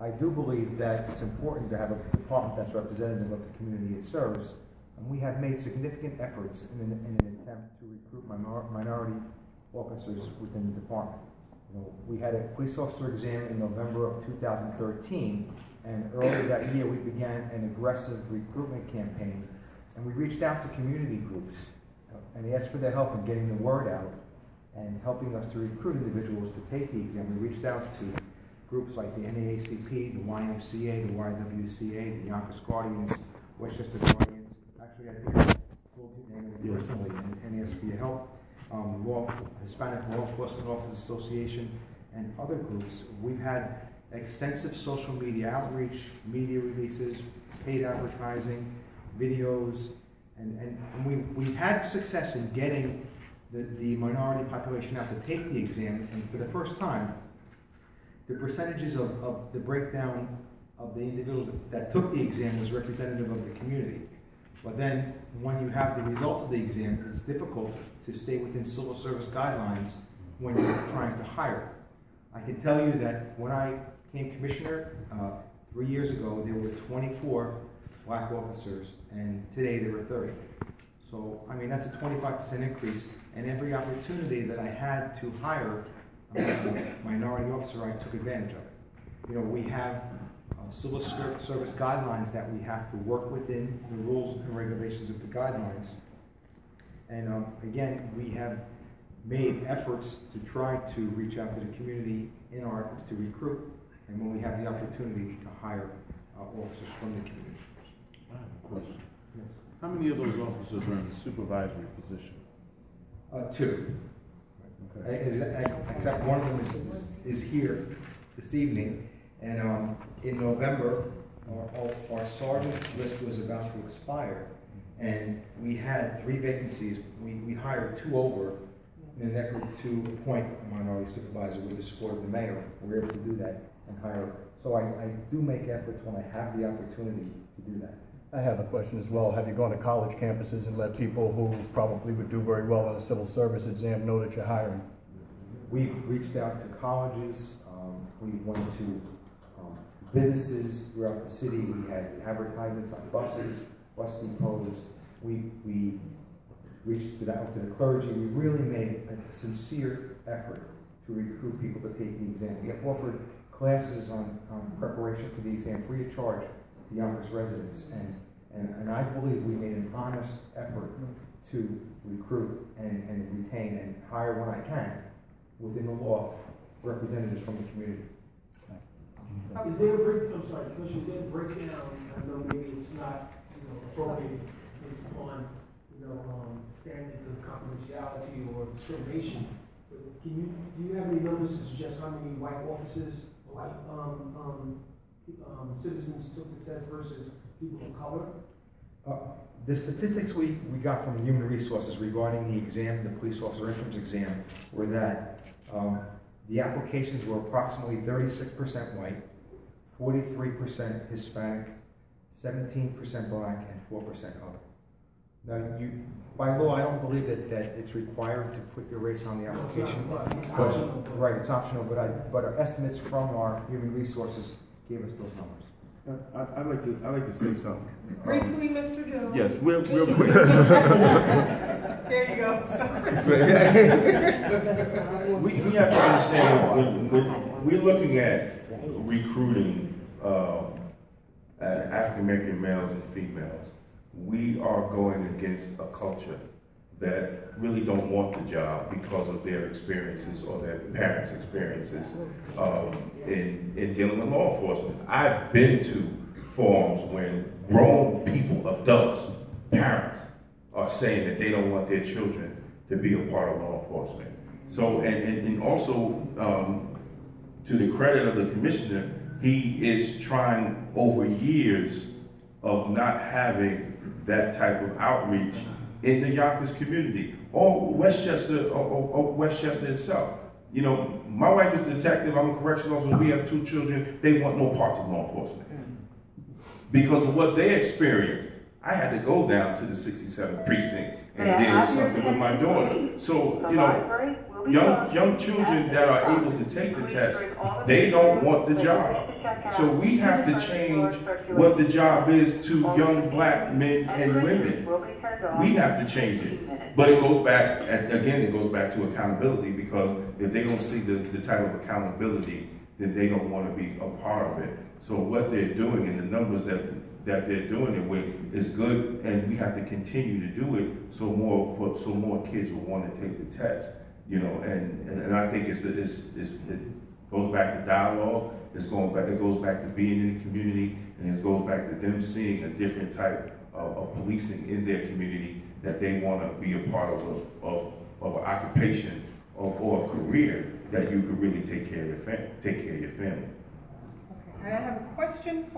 I do believe that it's important to have a department that's representative of the community it serves. And we have made significant efforts in an, in an attempt to recruit minor, minority officers within the department. You know, we had a police officer exam in November of 2013, and earlier that year we began an aggressive recruitment campaign. And we reached out to community groups uh, and asked for their help in getting the word out and helping us to recruit individuals to take the exam. We reached out to groups like the NAACP, the YMCA, the YWCA, the Yonkers Guardians, Westchester Guardians. Actually, I think I told you name and, and asked for your help. Um, Law, Hispanic Law Enforcement Officers Association, and other groups. We've had extensive social media outreach, media releases, paid advertising, videos, and, and, and we, we've had success in getting the, the minority population out to take the exam, and for the first time, the percentages of, of the breakdown of the individuals that took the exam was representative of the community. But then, when you have the results of the exam, it's difficult to stay within civil service guidelines when you're trying to hire. I can tell you that when I became commissioner uh, three years ago, there were 24 black officers, and today there were 30. So, I mean, that's a 25% increase, and every opportunity that I had to hire minority officer, I took advantage of it. You know, we have uh, civil service guidelines that we have to work within the rules and regulations of the guidelines. And um, again, we have made efforts to try to reach out to the community in our efforts to recruit, and when we have the opportunity to hire uh, officers from the community. I have a question. Yes. How many of those officers are in the supervisory position? Uh, two. Except one of them is, is here this evening, and, um, in November, our, our- our sergeant's list was about to expire, and we had three vacancies, we, we hired two over in an effort to appoint a minority supervisor with the support of the mayor, we were able to do that and hire. So I, I do make efforts when I have the opportunity to do that. I have a question as well. Have you gone to college campuses and let people who probably would do very well on a civil service exam know that you're hiring? We've reached out to colleges, um, we went to, um, businesses throughout the city, we had advertisements on buses, bus depots, we, we reached out to the clergy, we really made a sincere effort to recruit people to take the exam. We offered classes on, on preparation for the exam free of charge to Yonkers residents, and, and, and I believe we made an honest effort to recruit and, and retain and hire when I can, within the law, representatives from the community. Is there a break, I'm sorry, Commissioner, is there a breakdown, I know maybe it's not, you know, appropriate based upon, you know, um, standards of confidentiality or discrimination, but can you, do you have any numbers to suggest how many white officers, white, um, um, citizens took the test versus people of color? Uh, The statistics we, we got from Human Resources regarding the exam, the police officer entrance exam, were that um, the applications were approximately thirty-six percent white, forty-three percent Hispanic, seventeen percent black, and four percent other. Now, you, by law, I don't believe that, that it's required to put your race on the No, it's not, application. it's But- Right, it's optional, but I, but our estimates from our Human Resources gave us those numbers. I, I'd like to, I'd like to say something. Briefly, Mr. Jones. Yes, real, real quick. There you go. We, we have to understand, when, when we're looking at recruiting, um, uh, African-American males and females, we are going against a culture that really don't want the job because of their experiences or their parents' experiences, um, in, in dealing with law enforcement. I've been to forums when grown people, adults, parents, are saying that they don't want their children to be a part of law enforcement. So, and, and, and also, um, to the credit of the commissioner, he is trying over years of not having that type of outreach in the Yonkers community or Westchester or, or, or Westchester itself. You know, my wife is a detective, I'm a correctional officer, we have two children, they want no parts of law enforcement. Because of what they experienced, I had to go down to the 67th precinct and Yeah, deal with something with my daughter. So, you know, young, young children that are able to take the test, they don't want the job. So we have to change what the job is to young black men and women. We have to change it. But it goes back, again, it goes back to accountability because if they don't see the, the type of accountability, then they don't want to be a part of it. So what they're doing and the numbers that, that they're doing it with is good and we have to continue to do it so more, for, so more kids will want to take the test. You know, and, and, and I think it's, it's, it's, it goes back to dialogue, it's going back, it goes back to being in the community, and it goes back to them seeing a different type of, of policing in their community that they want to be a part of, a, of, of an occupation or, or a career that you could really take care of your fam, take care of your family. I have a question for